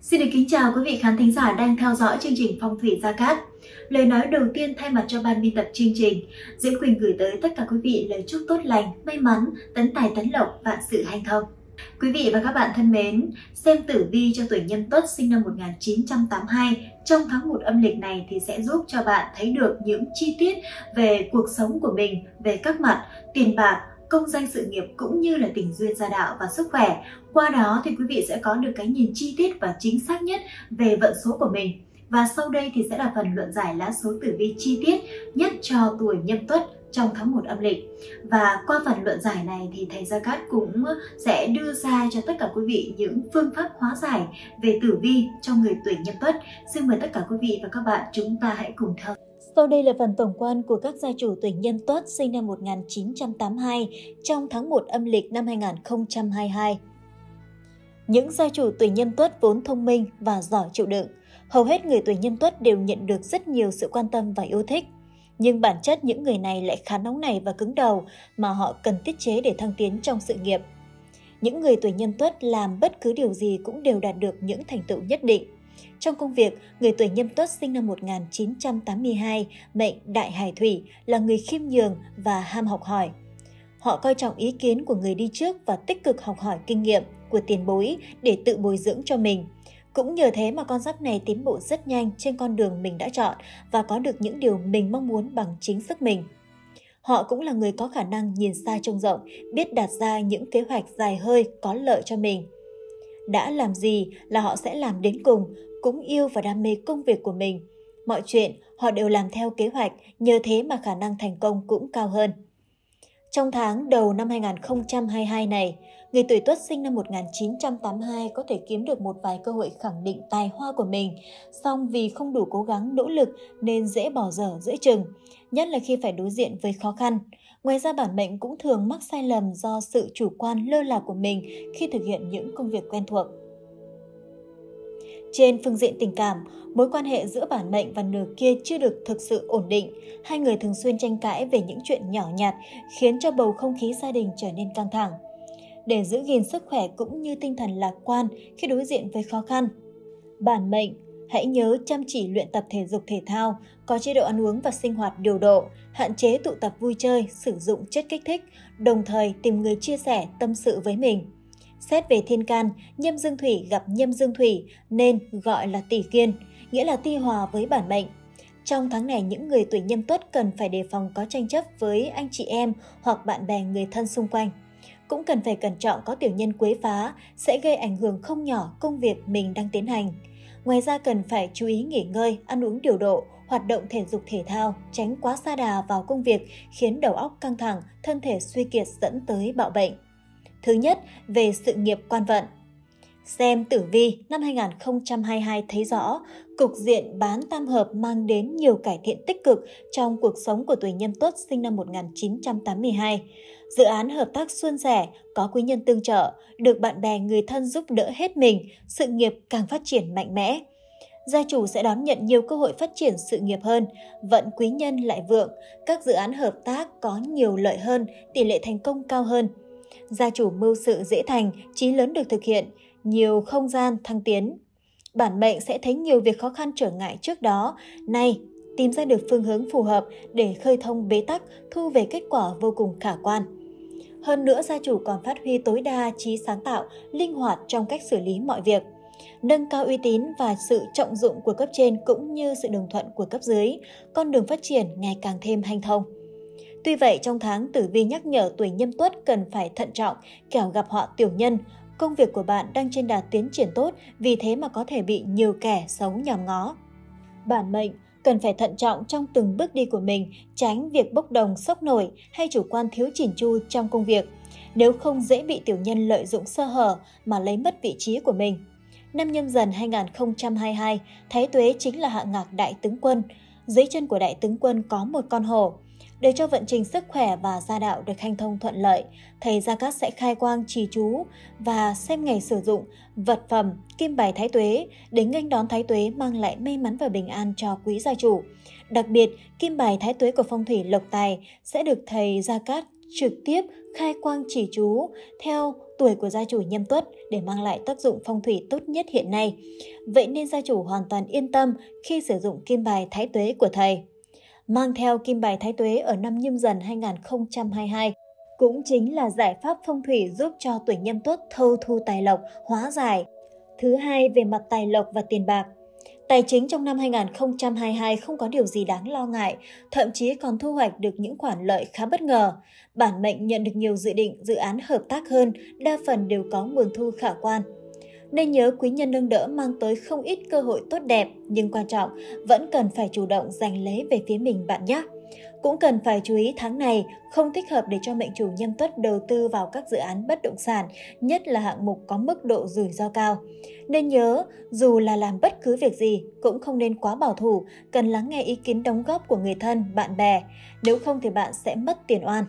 Xin được kính chào quý vị khán thính giả đang theo dõi chương trình Phong thủy Gia Cát. Lời nói đầu tiên thay mặt cho ban biên tập chương trình, Diễm Quỳnh gửi tới tất cả quý vị lời chúc tốt lành, may mắn, tấn tài tấn lộc, vạn sự hanh thông. Quý vị và các bạn thân mến, xem tử vi cho tuổi nhâm tuất sinh năm 1982 trong tháng 1 âm lịch này thì sẽ giúp cho bạn thấy được những chi tiết về cuộc sống của mình, về các mặt tiền bạc, công danh sự nghiệp cũng như là tình duyên gia đạo và sức khỏe. Qua đó thì quý vị sẽ có được cái nhìn chi tiết và chính xác nhất về vận số của mình. Và sau đây thì sẽ là phần luận giải lá số tử vi chi tiết nhất cho tuổi nhâm tuất trong tháng 1 âm lịch. Và qua phần luận giải này thì thầy Gia Cát cũng sẽ đưa ra cho tất cả quý vị những phương pháp hóa giải về tử vi cho người tuổi nhâm tuất. Xin mời tất cả quý vị và các bạn chúng ta hãy cùng theo sau đây là phần tổng quan của các gia chủ tuổi nhâm tuất sinh năm 1982 trong tháng 1 âm lịch năm 2022. Những gia chủ tuổi nhâm tuất vốn thông minh và giỏi chịu đựng. Hầu hết người tuổi nhâm tuất đều nhận được rất nhiều sự quan tâm và yêu thích. Nhưng bản chất những người này lại khá nóng nảy và cứng đầu mà họ cần tiết chế để thăng tiến trong sự nghiệp. Những người tuổi nhâm tuất làm bất cứ điều gì cũng đều đạt được những thành tựu nhất định. Trong công việc, người tuổi nhâm tuất sinh năm 1982, mệnh đại hải thủy là người khiêm nhường và ham học hỏi. Họ coi trọng ý kiến của người đi trước và tích cực học hỏi kinh nghiệm của tiền bối để tự bồi dưỡng cho mình. Cũng nhờ thế mà con giáp này tiến bộ rất nhanh trên con đường mình đã chọn và có được những điều mình mong muốn bằng chính sức mình. Họ cũng là người có khả năng nhìn xa trông rộng, biết đặt ra những kế hoạch dài hơi có lợi cho mình. Đã làm gì là họ sẽ làm đến cùng, cũng yêu và đam mê công việc của mình. Mọi chuyện họ đều làm theo kế hoạch, nhờ thế mà khả năng thành công cũng cao hơn. Trong tháng đầu năm 2022 này, người tuổi tuất sinh năm 1982 có thể kiếm được một vài cơ hội khẳng định tài hoa của mình, song vì không đủ cố gắng nỗ lực nên dễ bỏ dở giữa chừng, nhất là khi phải đối diện với khó khăn. Ngoài ra bản mệnh cũng thường mắc sai lầm do sự chủ quan lơ là của mình khi thực hiện những công việc quen thuộc. Trên phương diện tình cảm, mối quan hệ giữa bản mệnh và nửa kia chưa được thực sự ổn định. Hai người thường xuyên tranh cãi về những chuyện nhỏ nhặt, khiến cho bầu không khí gia đình trở nên căng thẳng. Để giữ gìn sức khỏe cũng như tinh thần lạc quan khi đối diện với khó khăn, bản mệnh hãy nhớ chăm chỉ luyện tập thể dục thể thao, có chế độ ăn uống và sinh hoạt điều độ, hạn chế tụ tập vui chơi, sử dụng chất kích thích, đồng thời tìm người chia sẻ, tâm sự với mình. Xét về thiên can, nhâm dương thủy gặp nhâm dương thủy nên gọi là tỷ kiên, nghĩa là ti hòa với bản mệnh. Trong tháng này, những người tuổi nhâm tuất cần phải đề phòng có tranh chấp với anh chị em hoặc bạn bè người thân xung quanh. Cũng cần phải cẩn trọng có tiểu nhân quấy phá, sẽ gây ảnh hưởng không nhỏ công việc mình đang tiến hành. Ngoài ra cần phải chú ý nghỉ ngơi, ăn uống điều độ, hoạt động thể dục thể thao, tránh quá xa đà vào công việc khiến đầu óc căng thẳng, thân thể suy kiệt dẫn tới bạo bệnh. Thứ nhất, về sự nghiệp quan vận. Xem tử vi năm 2022 thấy rõ, cục diện bán tam hợp mang đến nhiều cải thiện tích cực trong cuộc sống của tuổi nhâm tuất sinh năm 1982. Dự án hợp tác xuân sẻ, có quý nhân tương trợ, được bạn bè người thân giúp đỡ hết mình, sự nghiệp càng phát triển mạnh mẽ. Gia chủ sẽ đón nhận nhiều cơ hội phát triển sự nghiệp hơn, vận quý nhân lại vượng, các dự án hợp tác có nhiều lợi hơn, tỷ lệ thành công cao hơn – gia chủ mưu sự dễ thành, chí lớn được thực hiện, nhiều không gian thăng tiến. Bản mệnh sẽ thấy nhiều việc khó khăn trở ngại trước đó, nay tìm ra được phương hướng phù hợp để khơi thông bế tắc, thu về kết quả vô cùng khả quan. Hơn nữa, gia chủ còn phát huy tối đa trí sáng tạo, linh hoạt trong cách xử lý mọi việc. Nâng cao uy tín và sự trọng dụng của cấp trên cũng như sự đồng thuận của cấp dưới, con đường phát triển ngày càng thêm hanh thông. Tuy vậy, trong tháng tử vi nhắc nhở tuổi nhâm tuất cần phải thận trọng, kẻo gặp họ tiểu nhân. Công việc của bạn đang trên đà tiến triển tốt, vì thế mà có thể bị nhiều kẻ xấu nhòm ngó. Bản mệnh cần phải thận trọng trong từng bước đi của mình, tránh việc bốc đồng, sốc nổi hay chủ quan thiếu chỉn chu trong công việc. Nếu không dễ bị tiểu nhân lợi dụng sơ hở mà lấy mất vị trí của mình. Năm nhâm dần 2022, Thái Tuế chính là hạ ngạc đại tướng quân. Dưới chân của đại tướng quân có một con hổ. Để cho vận trình sức khỏe và gia đạo được hanh thông thuận lợi, thầy Gia Cát sẽ khai quang trì chú và xem ngày sử dụng vật phẩm kim bài thái tuế để nghênh đón thái tuế mang lại may mắn và bình an cho quý gia chủ. Đặc biệt, kim bài thái tuế của phong thủy lộc tài sẽ được thầy Gia Cát trực tiếp khai quang chỉ chú theo tuổi của gia chủ nhâm tuất để mang lại tác dụng phong thủy tốt nhất hiện nay. Vậy nên gia chủ hoàn toàn yên tâm khi sử dụng kim bài thái tuế của thầy. Mang theo kim bài thái tuế ở năm nhâm dần 2022 cũng chính là giải pháp phong thủy giúp cho tuổi nhâm tuất thâu thu tài lộc, hóa giải. Thứ hai về mặt tài lộc và tiền bạc. Tài chính trong năm 2022 không có điều gì đáng lo ngại, thậm chí còn thu hoạch được những khoản lợi khá bất ngờ. Bản mệnh nhận được nhiều dự định, dự án hợp tác hơn, đa phần đều có nguồn thu khả quan. Nên nhớ quý nhân nâng đỡ mang tới không ít cơ hội tốt đẹp, nhưng quan trọng vẫn cần phải chủ động giành lấy về phía mình bạn nhé. Cũng cần phải chú ý tháng này không thích hợp để cho mệnh chủ nhâm tuất đầu tư vào các dự án bất động sản, nhất là hạng mục có mức độ rủi ro cao. Nên nhớ, dù là làm bất cứ việc gì cũng không nên quá bảo thủ, cần lắng nghe ý kiến đóng góp của người thân, bạn bè, nếu không thì bạn sẽ mất tiền oan.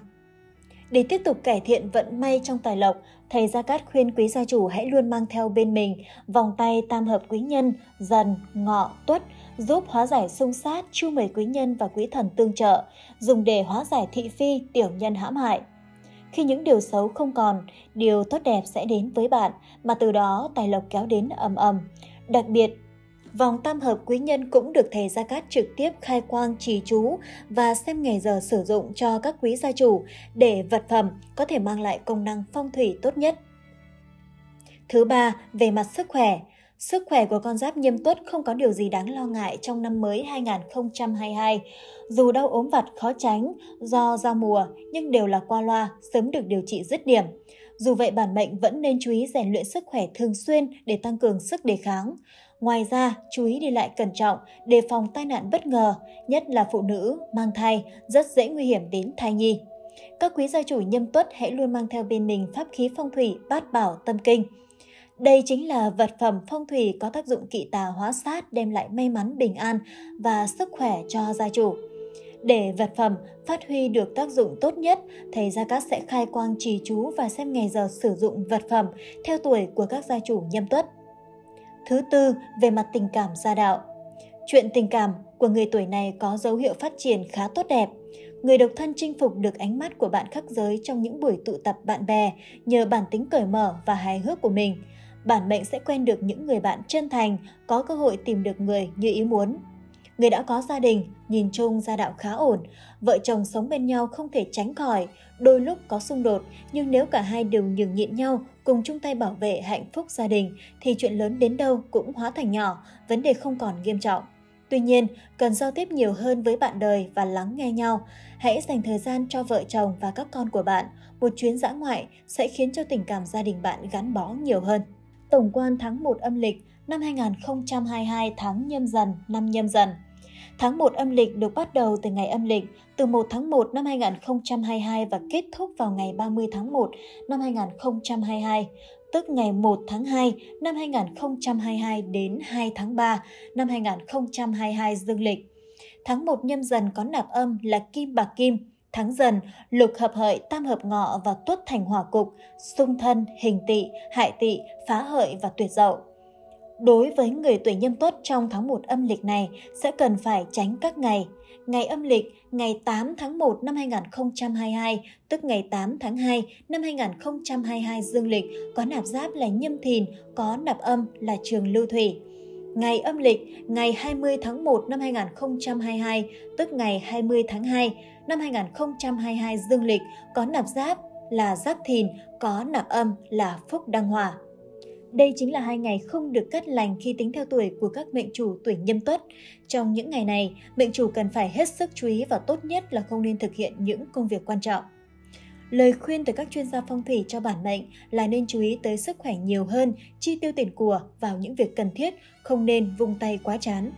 Để tiếp tục cải thiện vận may trong tài lộc, thầy Gia Cát khuyên quý gia chủ hãy luôn mang theo bên mình vòng tay tam hợp quý nhân, dần, ngọ, tuất, giúp hóa giải xung sát, chu mời quý nhân và quý thần tương trợ, dùng để hóa giải thị phi, tiểu nhân hãm hại. Khi những điều xấu không còn, điều tốt đẹp sẽ đến với bạn, mà từ đó tài lộc kéo đến ầm ầm. Đặc biệt, Vòng tam hợp quý nhân cũng được thầy Gia Cát trực tiếp khai quang trì chú và xem ngày giờ sử dụng cho các quý gia chủ để vật phẩm có thể mang lại công năng phong thủy tốt nhất. Thứ ba, về mặt sức khỏe. Sức khỏe của con giáp nhâm tuất không có điều gì đáng lo ngại trong năm mới 2022. Dù đau ốm vặt khó tránh do giao mùa nhưng đều là qua loa, sớm được điều trị dứt điểm. Dù vậy bản mệnh vẫn nên chú ý rèn luyện sức khỏe thường xuyên để tăng cường sức đề kháng. Ngoài ra, chú ý đi lại cẩn trọng, đề phòng tai nạn bất ngờ, nhất là phụ nữ, mang thai, rất dễ nguy hiểm đến thai nhi. Các quý gia chủ nhâm tuất hãy luôn mang theo bên mình pháp khí phong thủy bát bảo tâm kinh. Đây chính là vật phẩm phong thủy có tác dụng kỵ tà hóa sát đem lại may mắn bình an và sức khỏe cho gia chủ. Để vật phẩm phát huy được tác dụng tốt nhất, thầy Gia Cát sẽ khai quang trì chú và xem ngày giờ sử dụng vật phẩm theo tuổi của các gia chủ nhâm tuất. Thứ tư, về mặt tình cảm gia đạo. Chuyện tình cảm của người tuổi này có dấu hiệu phát triển khá tốt đẹp. Người độc thân chinh phục được ánh mắt của bạn khác giới trong những buổi tụ tập bạn bè nhờ bản tính cởi mở và hài hước của mình. Bản mệnh sẽ quen được những người bạn chân thành, có cơ hội tìm được người như ý muốn. Người đã có gia đình, nhìn chung gia đạo khá ổn, vợ chồng sống bên nhau không thể tránh khỏi, đôi lúc có xung đột, nhưng nếu cả hai đều nhường nhịn nhau, cùng chung tay bảo vệ hạnh phúc gia đình, thì chuyện lớn đến đâu cũng hóa thành nhỏ, vấn đề không còn nghiêm trọng. Tuy nhiên, cần giao tiếp nhiều hơn với bạn đời và lắng nghe nhau. Hãy dành thời gian cho vợ chồng và các con của bạn. Một chuyến dã ngoại sẽ khiến cho tình cảm gia đình bạn gắn bó nhiều hơn. Tổng quan tháng 1 âm lịch năm 2022 tháng nhâm dần, năm nhâm dần. Tháng 1 âm lịch được bắt đầu từ ngày âm lịch từ 1 tháng 1 năm 2022 và kết thúc vào ngày 30 tháng 1 năm 2022, tức ngày 1 tháng 2 năm 2022 đến 2 tháng 3 năm 2022 dương lịch. Tháng 1 nhâm dần có nạp âm là kim bạc kim, tháng dần lục hợp hợi tam hợp ngọ và tuất thành hỏa cục, xung thân, hình tỵ, hại tỵ, phá hợi và tuyệt dậu. Đối với người tuổi nhâm tuất trong tháng 1 âm lịch này sẽ cần phải tránh các ngày. Ngày âm lịch ngày 8 tháng 1 năm 2022, tức ngày 8 tháng 2 năm 2022 dương lịch có nạp giáp là nhâm thìn, có nạp âm là trường lưu thủy. Ngày âm lịch ngày 20 tháng 1 năm 2022, tức ngày 20 tháng 2 năm 2022 dương lịch có nạp giáp là giáp thìn, có nạp âm là phúc đăng hòa. Đây chính là hai ngày không được cắt lành khi tính theo tuổi của các mệnh chủ tuổi nhâm tuất. Trong những ngày này, mệnh chủ cần phải hết sức chú ý và tốt nhất là không nên thực hiện những công việc quan trọng. Lời khuyên từ các chuyên gia phong thủy cho bản mệnh là nên chú ý tới sức khỏe nhiều hơn, chi tiêu tiền của vào những việc cần thiết, không nên vung tay quá chán.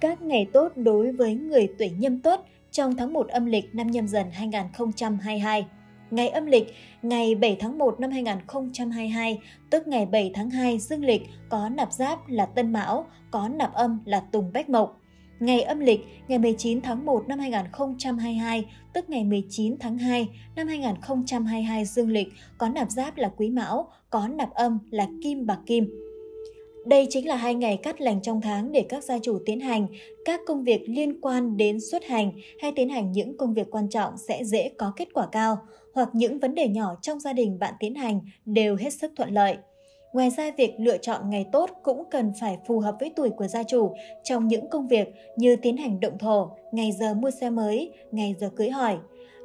Các ngày tốt đối với người tuổi nhâm tuất trong tháng 1 âm lịch năm nhâm dần 2022 Ngày âm lịch, ngày 7 tháng 1 năm 2022, tức ngày 7 tháng 2 dương lịch có nạp giáp là Tân Mão, có nạp âm là Tùng Bách Mộc. Ngày âm lịch, ngày 19 tháng 1 năm 2022, tức ngày 19 tháng 2 năm 2022 dương lịch có nạp giáp là Quý Mão, có nạp âm là Kim Bạc Kim. Đây chính là hai ngày cắt lành trong tháng để các gia chủ tiến hành các công việc liên quan đến xuất hành hay tiến hành những công việc quan trọng sẽ dễ có kết quả cao, hoặc những vấn đề nhỏ trong gia đình bạn tiến hành đều hết sức thuận lợi. Ngoài ra, việc lựa chọn ngày tốt cũng cần phải phù hợp với tuổi của gia chủ trong những công việc như tiến hành động thổ, ngày giờ mua xe mới, ngày giờ cưới hỏi.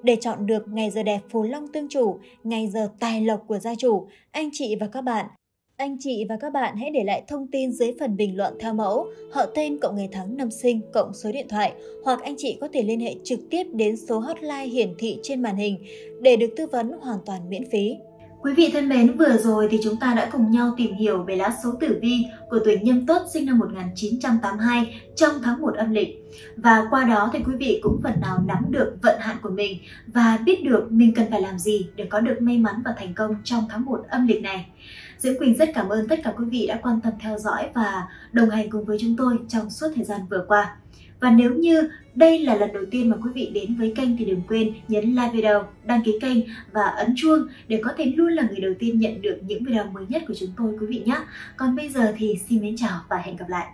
Để chọn được ngày giờ đẹp phù long tương chủ, ngày giờ tài lộc của gia chủ, anh chị và các bạn anh chị và các bạn hãy để lại thông tin dưới phần bình luận theo mẫu họ tên cộng ngày tháng năm sinh cộng số điện thoại hoặc anh chị có thể liên hệ trực tiếp đến số hotline hiển thị trên màn hình để được tư vấn hoàn toàn miễn phí. Quý vị thân mến, vừa rồi thì chúng ta đã cùng nhau tìm hiểu về lá số tử vi của tuổi nhâm tuất sinh năm 1982 trong tháng 1 âm lịch. Và qua đó thì quý vị cũng phần nào nắm được vận hạn của mình và biết được mình cần phải làm gì để có được may mắn và thành công trong tháng 1 âm lịch này. Diễm Quỳnh rất cảm ơn tất cả quý vị đã quan tâm theo dõi và đồng hành cùng với chúng tôi trong suốt thời gian vừa qua. Và nếu như đây là lần đầu tiên mà quý vị đến với kênh thì đừng quên nhấn like video, đăng ký kênh và ấn chuông để có thể luôn là người đầu tiên nhận được những video mới nhất của chúng tôi quý vị nhé. Còn bây giờ thì xin mến chào và hẹn gặp lại.